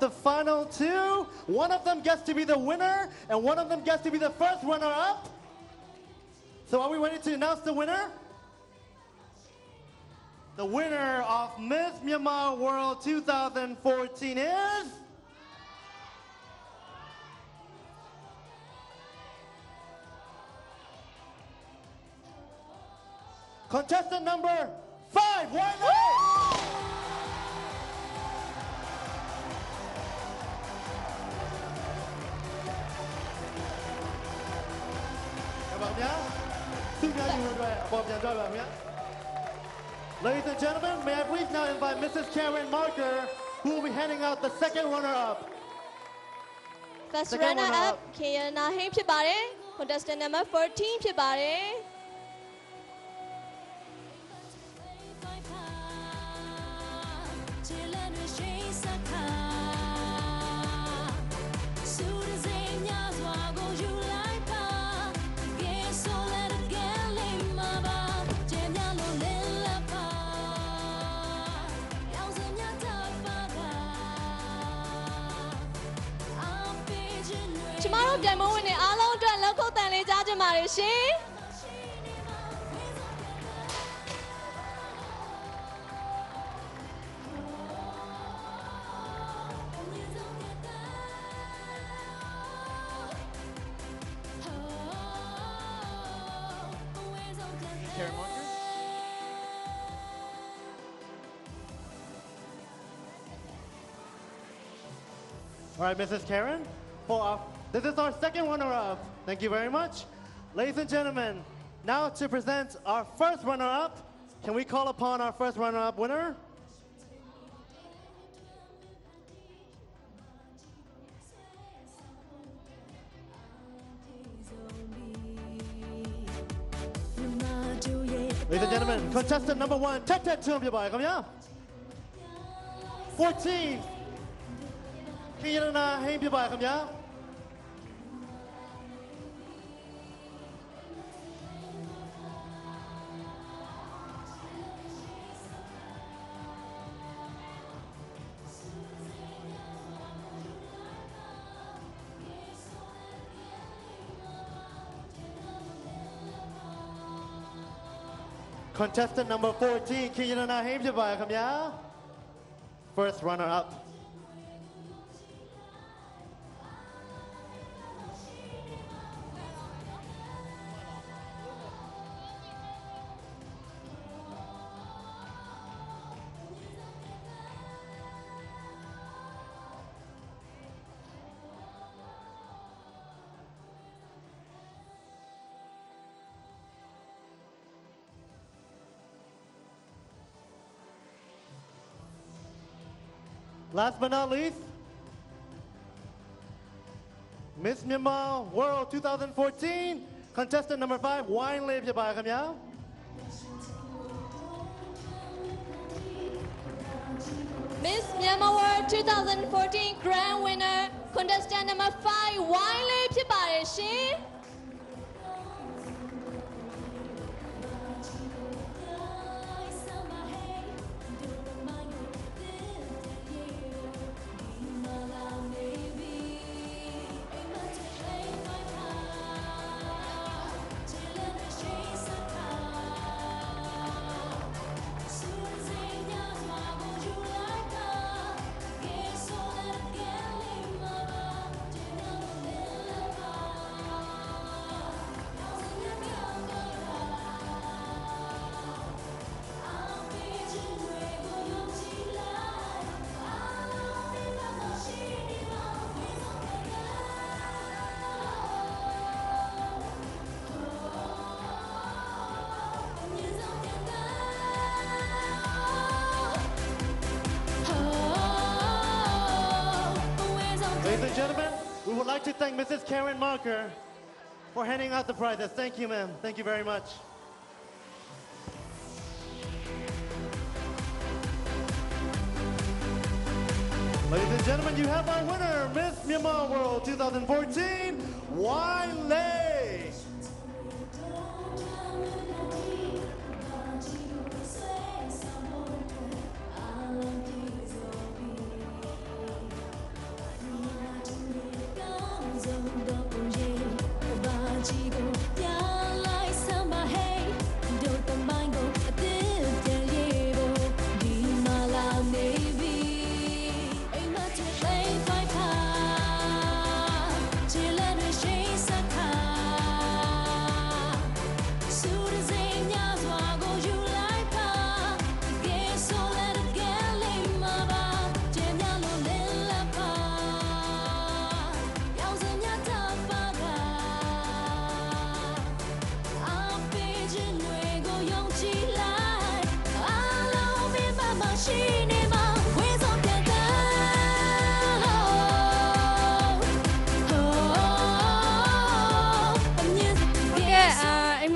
the final two. One of them gets to be the winner, and one of them gets to be the first runner-up. So are we ready to announce the winner? The winner of Miss Myanmar World 2014 is... Contestant number five! Xin chào nhiều người Bom nhà cho bạn nhé. Ladies and gentlemen, may I please now invite Mrs. Karen Marker, who will be handing out the second runner-up. First Second runner runner up ခေယနာဟင်းဖြစ်ပါတယ် contestant number 14ဖြစ်ပါတယ် ကျမတို့ပြန်မဝင်နေအားလုံးအတွက်လောက်ခုတ်တန်လေးကြားကြပါရရှင် Karen Marker. All right, Mrs. Karen, for our, This is our second runner-up. Thank you very much. Ladies and gentlemen, now to present our first runner-up, can we call upon our first runner-up winner? Ladies and gentlemen, contestant number one, Tete Tumbibai, come here. 14, Kiyana uh, Haimbibai, come here. Contestant number 14, can you not him to come yeah? First runner up. Last but not least, Miss Myanmar World 2014, contestant number five, Wyne Lay Jabai Kamya. Miss Myanmar World 2014 Grand Winner contestant number 5 Wyne လေးဖြ gentlemen, we would like to thank Mrs. Karen Marker for handing out the prizes. Thank you, ma'am. Thank you very much. Ladies and gentlemen, you have our winner, Miss Myanmar World 2014, Wyne Lay.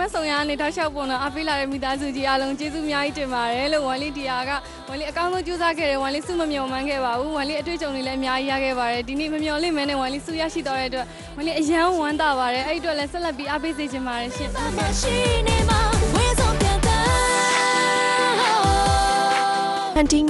မဆောင်ရနေတောက်လျှောက်ပေါ်တော့အပေးလာတဲ့မိသားစုကြီးအားလုံးကျေးဇူးအများကြီးတင်ပါတယ်လို့ဝန်လေးဒီယာကဝန်လေးအကောင်းဆုံးကြိုးစားခဲ့တယ်ဝန်လေးစုမမျော်မှန်းခဲ့ပါဘူးဝန်လေးအတွေ့အကြုံတွေလည်းအများကြီးရခဲ့ပါတယ်ဒီနေ့မမျော်လင့်မဲနဲ့ဝန်လေးစုရရှိတော့တဲ့အတွက်ဝန်လေးအယံဝမ်းသာပါတယ်အဲ့ဒီအတွက်လည်းဆက်လက်ပြီးအပေးစေချင်ပါတယ်ရှင် Hunting